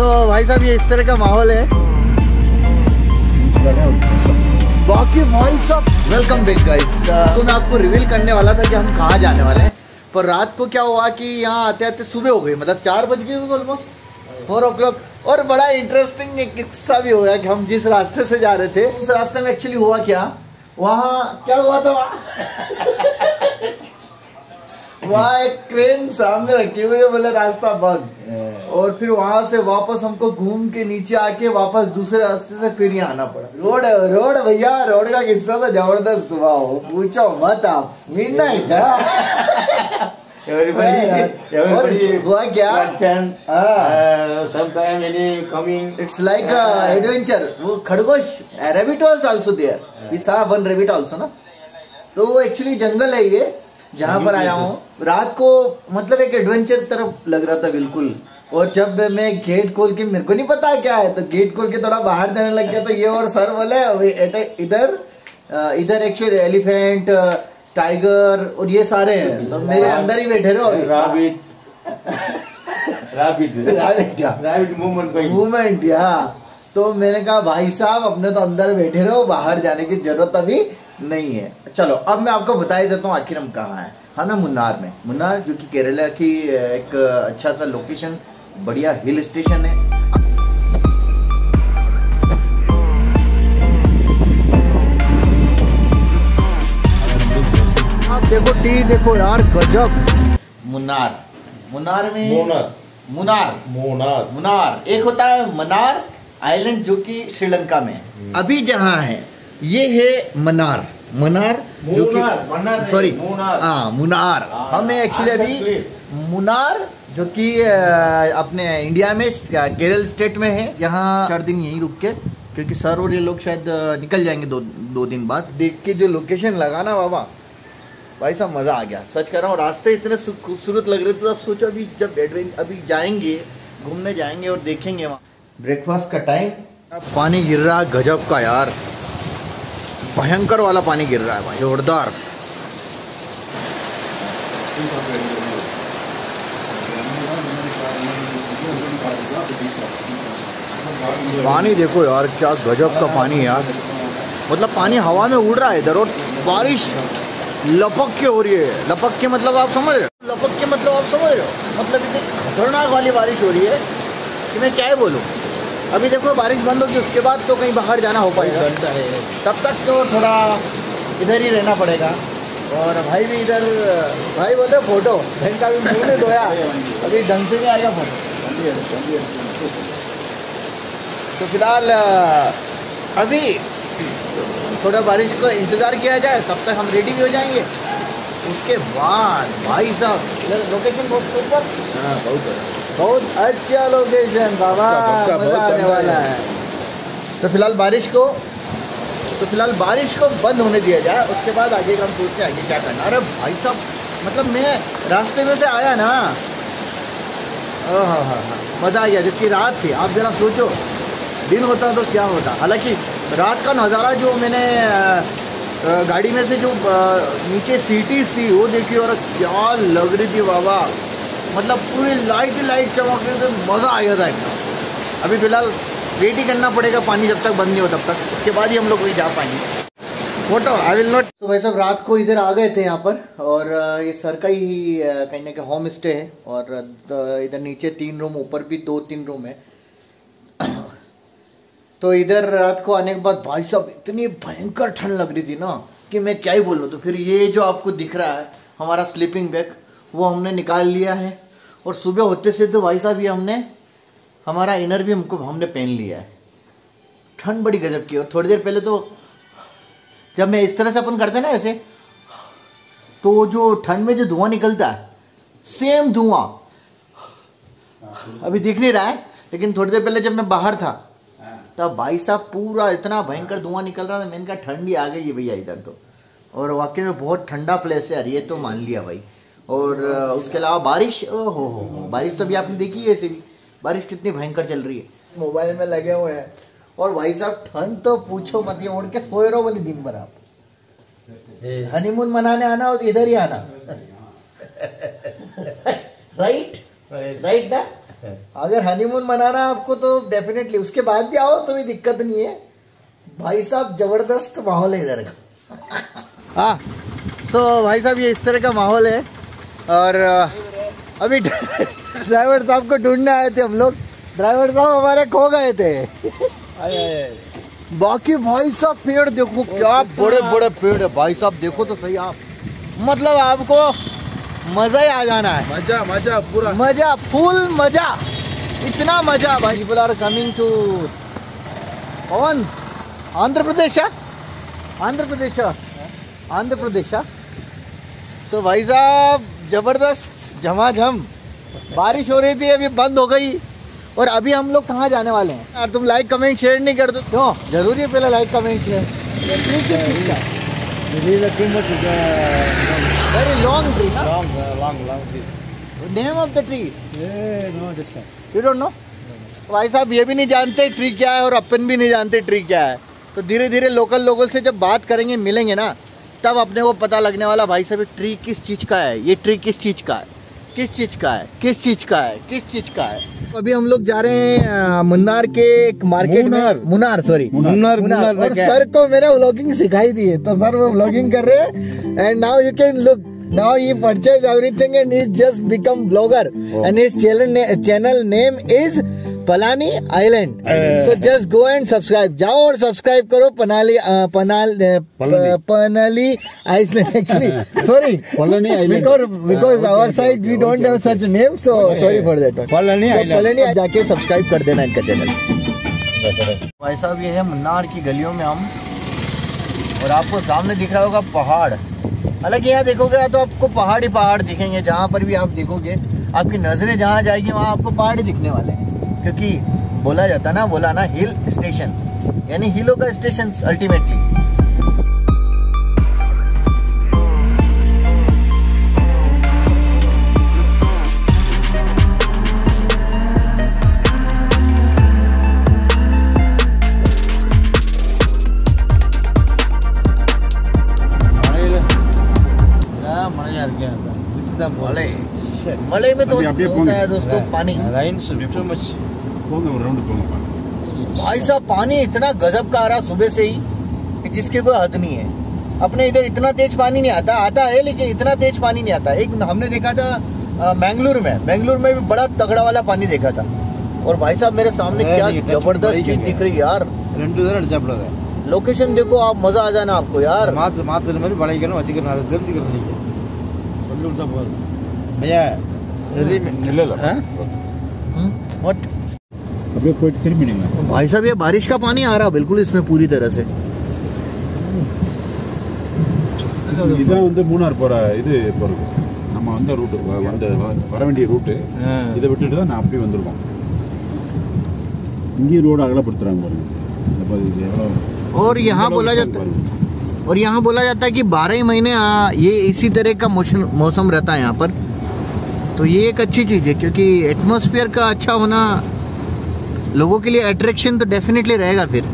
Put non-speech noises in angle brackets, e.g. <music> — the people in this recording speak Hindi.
तो भाई साहब, ये इस तरह का माहौल है। बाकी भाई साहब वेलकम बैक गाइस तो मैं आपको रिवील करने वाला था कि हम कहाँ जाने वाले हैं। पर रात को क्या हुआ कि यहाँ आते आते सुबह हो गई मतलब चार बज गए ऑलमोस्ट फोर ओ क्लॉक और बड़ा इंटरेस्टिंग एक किस्सा भी हुआ कि हम जिस रास्ते से जा रहे थे, उस रास्ते में एक्चुअली हुआ क्या? वहाँ, क्या हुआ था वहाँ? <laughs> वहाँ एक क्रेन सामने रखी हुई है, बोले रास्ता बंद। और फिर वहाँ से वापस हमको घूम के नीचे आके वापस दूसरे रास्ते से फिर यहाँ आना पड़ा। रोड रोड भैया रोड का किस्सा तो ज़बरदस्त हुआ हो। पूछो मत आप। मिड नाइट Everybody, हुआ क्या. हाँ। Uh, sometime any coming. It's like adventure वो खरगोश rabbit was also there we saw one rabbit also ना तो वो एक्चुअली जंगल है ये जहाँ पर आया हूँ। रात को मतलब एक एडवेंचर तरफ़ लग रहा था बिल्कुल। और जब मैं गेट खोल के मेरे को नहीं पता क्या है तो गेट खोल के थोड़ा बाहर जाने लग गया तो ये और सर बोले इधर इधर एक्चुअली एलिफेंट टाइगर और ये सारे हैं तो मेरे अंदर ही बैठे रहो अभी। Rabbit. Rabbit. Rabbit, yeah. Rabbit movement या तो मैंने कहा भाई साहब अपने तो अंदर बैठे रहो बाहर जाने की ज़रूरत अभी नहीं है। चलो अब मैं आपको बता ही देता हूँ आखिर हम कहाँ हैं। हम हैं मुन्नार में। मुन्नार जो कि केरला की एक अच्छा सा लोकेशन बढ़िया हिल स्टेशन है। आप देखो टी देखो यार गजब। मुनार मुन्नार में Munnar. मुनार। Munnar. मुनार। एक होता है मनार आइलैंड जो कि श्रीलंका में। अभी जहाँ है ये है मनार। मनार जो कि सॉरी हाँ मुनार हाँ, हम एक्चुअली अभी मुनार जो कि अपने इंडिया में केरल स्टेट में है यहाँ चार दिन यहीं रुक के क्योंकि सर और ये लोग शायद निकल जाएँगे दो दो दिन बाद देख के जो लोकेशन लगा ना बाबा भाई साहब मज़ा आ गया सच कह रहा हूँ रास्ते इतने खूबसूरत लग रहे थे तो अब सोचो अभी जब एडवें अभी जाएँगे घूमने जाएँगे और देखेंगे वहाँ ब्रेकफास्ट का टाइम पानी गिर रहा गजब का यार भयंकर वाला पानी गिर रहा है भाई, जोरदार। पानी देखो यार, क्या गजब का पानी यार। मतलब पानी हवा में उड़ रहा है इधर, और बारिश लपक के हो रही है। लपक के मतलब आप समझ रहे हो? लपक के मतलब आप समझ रहे हो? मतलब इतनी खतरनाक वाली बारिश हो रही है कि मैं क्या बोलूँ? अभी देखो बारिश बंद होगी उसके बाद तो कहीं बाहर जाना हो पाएगा। तब तक तो थोड़ा इधर ही रहना पड़ेगा। और भाई भी इधर भाई बोले फ़ोटो बहन का भी मुँह नहीं धोया <laughs> अभी ढंग से नहीं आएगा फ़ोटो। तो फ़िलहाल अभी थोड़ा बारिश का इंतज़ार किया जाए तब तक हम रेडी भी हो जाएँगे। उसके बाद भाई साहब लोकेशन बहुत हाँ, बहुत। बहुत अच्छा लोकेशन बाबा मज़ा आने वाला है। है तो फ़िलहाल बारिश को तो फ़िलहाल बारिश को बंद होने दिया जाए उसके बाद आगे का हम सोचते हैं आगे क्या करना अरे भाई साहब मतलब मैं रास्ते में से आया ना। हाँ हाँ हाँ मज़ा आ गया जबकि रात थी। आप जरा सोचो दिन होता तो क्या होता। हालाँकि रात का नज़ारा जो मैंने गाड़ी में से जो नीचे सीटीज थी वो देखी और क्या लग रही थी बाबा। मतलब पूरी लाइट लाइट चमक रही थी मज़ा आ गया था एकदम। अभी फ़िलहाल वेट ही करना पड़ेगा, पानी जब तक बंद नहीं हो तब तक। उसके बाद ही हम लोग वही जा पाएँगे। फ़ोटो आई विल नॉट तो भाई साहब, रात को इधर आ गए थे यहाँ पर, और ये सर का ही कहीं ना कहीं होम स्टे है, और इधर नीचे तीन रूम ऊपर भी दो तीन रूम है। तो इधर रात को आने के बाद भाई साहब, इतनी भयंकर ठंड लग रही थी ना, कि मैं क्या ही बोलूँ। तो फिर ये जो आपको दिख रहा है, हमारा स्लीपिंग बैग वो हमने निकाल लिया है। और सुबह होते से तो भाई साहब ये हमने, हमारा इनर भी हमको, हमने पहन लिया है। ठंड बड़ी गजब की और थोड़ी देर पहले तो जब मैं इस तरह से अपन करते ना ऐसे तो जो ठंड में जो धुआँ निकलता है सेम धुआँ। अभी दिख नहीं रहा है, लेकिन थोड़ी देर पहले जब मैं बाहर था, तब भाई साहब पूरा इतना भयंकर धुआँ निकल रहा था, मैंने कहा, ठंडी आ गई है भैया इधर तो। और वाकई में बहुत ठंडा प्लेस है यार, ये तो मान लिया भाई। और उसके अलावा बारिश ओ हो हो बारिश तो अभी आपने देखी है ऐसे भी। बारिश कितनी भयंकर चल रही है। मोबाइल में लगे हुए हैं। और भाई साहब ठंड तो पूछो मत ये उड़ के सोए रहो बोले दिन भर आप। हनीमून मनाने आना हो तो इधर ही आना। राइट राइट ना? अगर हनीमून मनाना आपको तो डेफिनेटली उसके बाद भी आओ तो भी दिक्कत नहीं है। भाई साहब ज़बरदस्त माहौल है इधर का। हाँ। सो भाई साहब ये इस तरह का माहौल है और अभी ड्राइवर साहब को ढूँढने आए थे हम लोग। ड्राइवर साहब हमारे खो गए थे। बाकी भाई साहब पेड़ देखो क्या बड़े बड़े पेड़ है। भाई साहब देखो तो सही आप मतलब आपको मज़ा ही आ जाना है। मज़ा मज़ा पूरा। मज़ा फुल मज़ा। इतना मज़ा भाई। People are coming to Pawan Andhra Pradesh Andhra Pradesh Andhra Pradesh so भाई साहब ज़बरदस्त झमाझम। बारिश हो रही थी अभी बंद हो गई। और अभी हम लोग कहाँ जाने वाले हैं? यार तुम लाइक कमेंट शेयर नहीं कर दो क्यों? ज़रूरी है पहले like comment share very long tree name of the tree you don't know भाई साहब ये भी नहीं जानते ट्री क्या है और अपन भी नहीं जानते ट्री क्या है। तो धीरे धीरे लोकल लोगों से जब बात करेंगे मिलेंगे ना तब अपने को पता लगने वाला भाई साहब ये ट्री किस चीज़ का है? ये ट्री किस चीज़ का है? किस चीज़ का है? किस चीज़ का है? किस चीज़ का है? तो अभी हम लोग जा रहे हैं मुन्नार के एक मार्केट मुन्नार। में मुनार सॉरी मुन्नार, मुन्नार और सर को मैंने व्लॉगिंग सिखाई दी है। तो सर वो व्लॉगिंग कर रहे हैं। And now you can look now he purchased everything and he's just become blogger and his channel na- channel name is Palani island. So just go and subscribe जाओ और सब्सक्राइब करो Panali Panal Palani. Panali. Island actually sorry Palani Island. because because our okay, side okay, we don't okay, have such a name so sorry for that one. Palani So, Island. Palani जाके सब्सक्राइब कर देना इनका चैनल भाई साहब ये है मुन्नार की गलियों में हम। और आपको सामने दिख रहा होगा पहाड़। हालाँकि यहाँ देखोगे तो आपको पहाड़ ही पहाड़ दिखेंगे जहाँ पर भी आप देखोगे आपकी नज़रें जहाँ जाएगी वहाँ आपको पहाड़ ही दिखने वाले हैं। क्योंकि बोला जाता ना बोला ना हिल स्टेशन यानी हिलों का स्टेशन अल्टीमेटली मलई में तो होता है दोस्तों पानी। राइन मच भाई साहब पानी इतना गजब का आ रहा सुबह से ही जिसकी कोई हद नहीं है। अपने इधर इतना तेज पानी नहीं आता आता है लेकिन इतना तेज पानी नहीं आता। एक हमने देखा था मैंगलोर में मैंगलोर में भी बड़ा तगड़ा वाला पानी देखा था। और भाई साहब मेरे सामने क्या ज़बरदस्त चीज़ दिख रही यार। लोकेशन देखो आप मज़ा आ जाना आपको यार। ಮಾತ್ರ ஐயா எதையுமே இல்ல இல்ல What? அப்படியே போயிட்டு திரும்பி நீங்க भाई साहब ये बारिश का पानी आ रहा बिल्कुल इसमें पूरी तरह से இதான் வந்து மூணார் போற இது போறது நம்ம வந்த ரூட்டு வந்த வர வேண்டிய ரூட்டு இதை விட்டுட்டு தான் நான் அப்படியே வந்திருக்கோம் இங்கேயும் ரோடு அகலப்படுத்துறாங்க பாருங்க இந்த பாரு, இது எவ்வளவு और यहाँ बोला जाता பாருங்க. और यहाँ बोला जाता है कि बारह ही महीने आ, ये इसी तरह का मौसम मौसम रहता है यहाँ पर तो ये एक अच्छी चीज़ है क्योंकि एटमॉस्फेयर का अच्छा होना लोगों के लिए अट्रैक्शन तो डेफिनेटली रहेगा फिर।